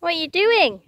What are you doing?